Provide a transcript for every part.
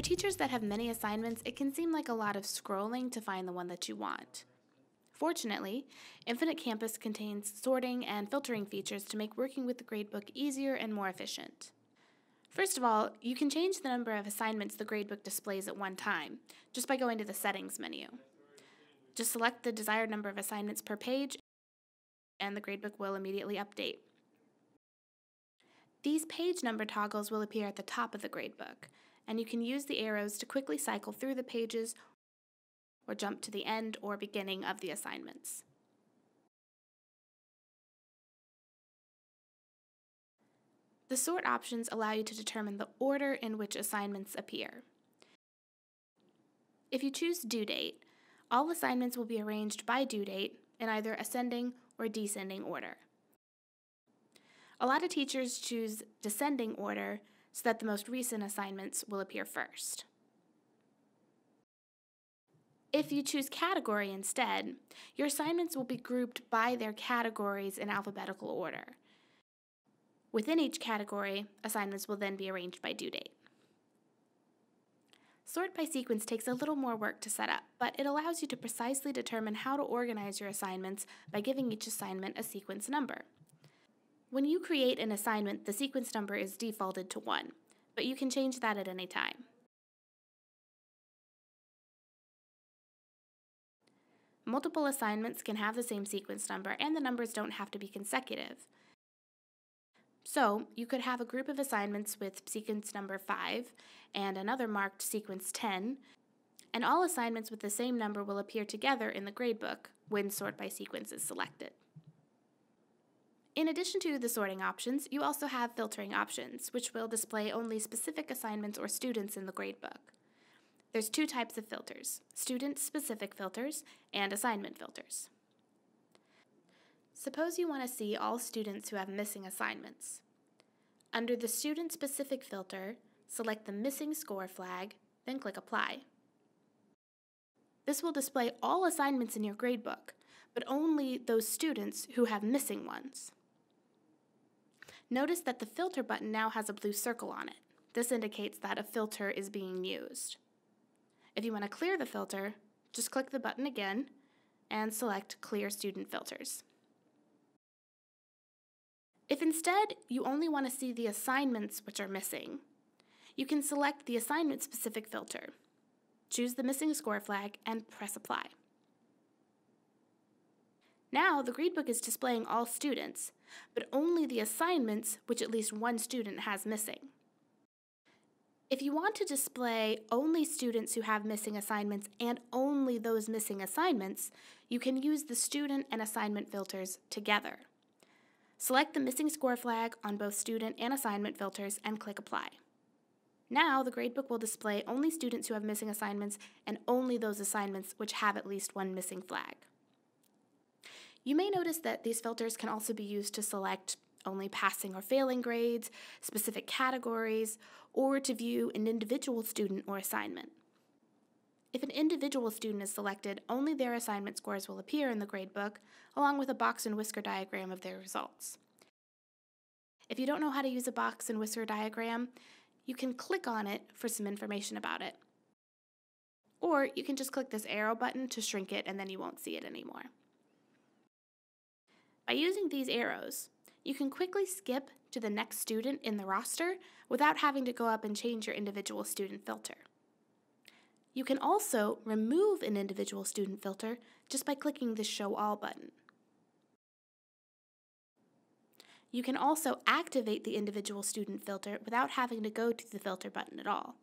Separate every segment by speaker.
Speaker 1: For teachers that have many assignments, it can seem like a lot of scrolling to find the one that you want. Fortunately, Infinite Campus contains sorting and filtering features to make working with the gradebook easier and more efficient. First of all, you can change the number of assignments the gradebook displays at one time, just by going to the Settings menu. Just select the desired number of assignments per page, and the gradebook will immediately update. These page number toggles will appear at the top of the gradebook, and you can use the arrows to quickly cycle through the pages or jump to the end or beginning of the assignments. The sort options allow you to determine the order in which assignments appear. If you choose due date, all assignments will be arranged by due date in either ascending or descending order. A lot of teachers choose descending order so that the most recent assignments will appear first. If you choose category instead, your assignments will be grouped by their categories in alphabetical order. Within each category, assignments will then be arranged by due date. Sort by sequence takes a little more work to set up, but it allows you to precisely determine how to organize your assignments by giving each assignment a sequence number. When you create an assignment, the sequence number is defaulted to 1, but you can change that at any time. Multiple assignments can have the same sequence number, and the numbers don't have to be consecutive. So, you could have a group of assignments with sequence number 5 and another marked sequence 10, and all assignments with the same number will appear together in the gradebook when sort by sequence is selected. In addition to the sorting options, you also have filtering options, which will display only specific assignments or students in the gradebook. There's two types of filters, student-specific filters and assignment filters. Suppose you want to see all students who have missing assignments. Under the Student Specific filter, select the Missing Score flag, then click Apply. This will display all assignments in your gradebook, but only those students who have missing ones. Notice that the Filter button now has a blue circle on it. This indicates that a filter is being used. If you want to clear the filter, just click the button again and select Clear Student Filters. If instead you only want to see the assignments which are missing, you can select the assignment specific filter, choose the missing score flag, and press apply. Now the gradebook is displaying all students, but only the assignments which at least one student has missing. If you want to display only students who have missing assignments and only those missing assignments, you can use the student and assignment filters together. Select the missing score flag on both student and assignment filters and click Apply. Now, the gradebook will display only students who have missing assignments and only those assignments which have at least one missing flag. You may notice that these filters can also be used to select only passing or failing grades, specific categories, or to view an individual student or assignment. If an individual student is selected, only their assignment scores will appear in the gradebook, along with a box and whisker diagram of their results. If you don't know how to use a box and whisker diagram, you can click on it for some information about it. Or you can just click this arrow button to shrink it and then you won't see it anymore. By using these arrows, you can quickly skip to the next student in the roster without having to go up and change your individual student filter. You can also remove an individual student filter just by clicking the Show All button. You can also activate the individual student filter without having to go to the filter button at all.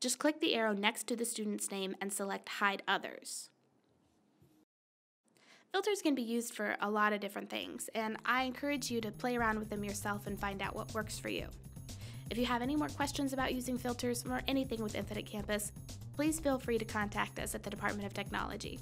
Speaker 1: Just click the arrow next to the student's name and select Hide Others. Filters can be used for a lot of different things, and I encourage you to play around with them yourself and find out what works for you. If you have any more questions about using filters or anything with Infinite Campus, please feel free to contact us at the Department of Technology.